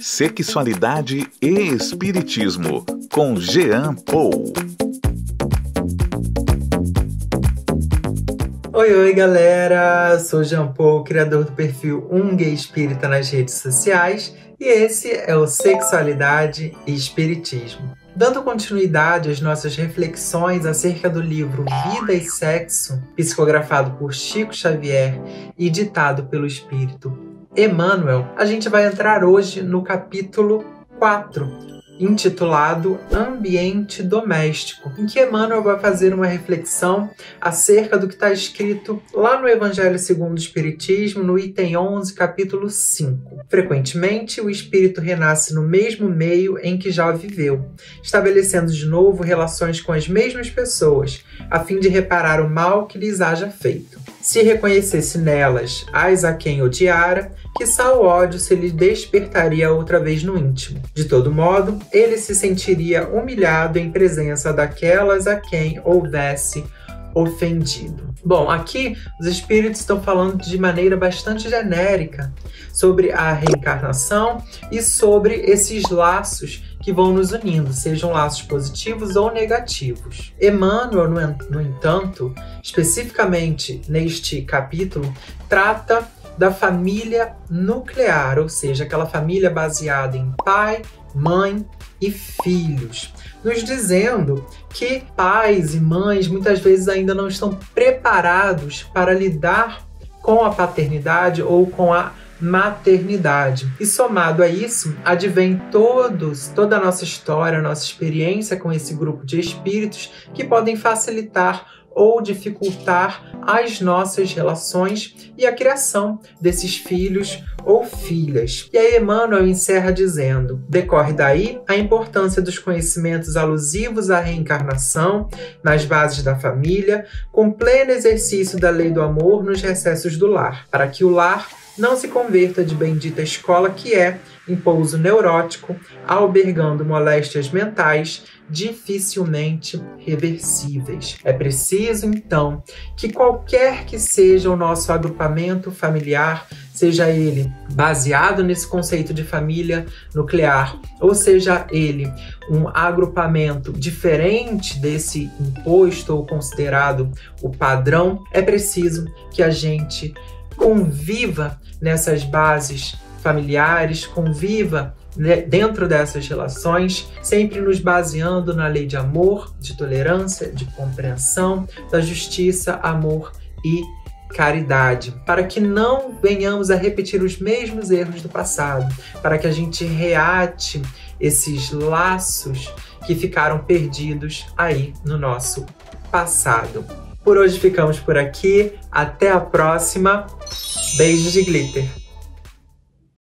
Sexualidade e Espiritismo, com Jean Paul. Oi, oi, galera! Sou Jean Paul, criador do perfil Um Gay Espírita nas redes sociais, e esse é o Sexualidade e Espiritismo. Dando continuidade às nossas reflexões acerca do livro Vida e Sexo, psicografado por Chico Xavier e ditado pelo espírito Emmanuel, a gente vai entrar hoje no capítulo 4, intitulado Ambiente Doméstico, em que Emmanuel vai fazer uma reflexão acerca do que está escrito lá no Evangelho segundo o Espiritismo, no item 11, capítulo 5. Frequentemente, o espírito renasce no mesmo meio em que já viveu, estabelecendo de novo relações com as mesmas pessoas, a fim de reparar o mal que lhes haja feito. Se reconhecesse nelas as a quem odiara, que o ódio se lhe despertaria outra vez no íntimo. De todo modo, ele se sentiria humilhado em presença daquelas a quem houvesse ofendido. Bom, aqui os espíritos estão falando de maneira bastante genérica sobre a reencarnação e sobre esses laços que vão nos unindo, sejam laços positivos ou negativos. Emmanuel, no entanto, especificamente neste capítulo, trata da família nuclear, ou seja, aquela família baseada em pai, mãe e filhos, nos dizendo que pais e mães muitas vezes ainda não estão preparados para lidar com a paternidade ou com a maternidade. E somado a isso, advém todos, toda a nossa história, a nossa experiência com esse grupo de espíritos que podem facilitar ou dificultar as nossas relações e a criação desses filhos ou filhas. E aí Emmanuel encerra dizendo: decorre daí a importância dos conhecimentos alusivos à reencarnação nas bases da família, com pleno exercício da lei do amor nos recessos do lar, para que o lar não se converta de bendita escola que é, em pouso neurótico, albergando moléstias mentais dificilmente reversíveis. É preciso, então, que qualquer que seja o nosso agrupamento familiar, seja ele baseado nesse conceito de família nuclear, ou seja ele um agrupamento diferente desse imposto ou considerado o padrão, é preciso que a gente conviva nessas bases familiares, conviva né, dentro dessas relações, sempre nos baseando na lei de amor, de tolerância, de compreensão, da justiça, amor e caridade, para que não venhamos a repetir os mesmos erros do passado, para que a gente reate esses laços que ficaram perdidos aí no nosso passado. Por hoje ficamos por aqui. Até a próxima. Beijos de glitter.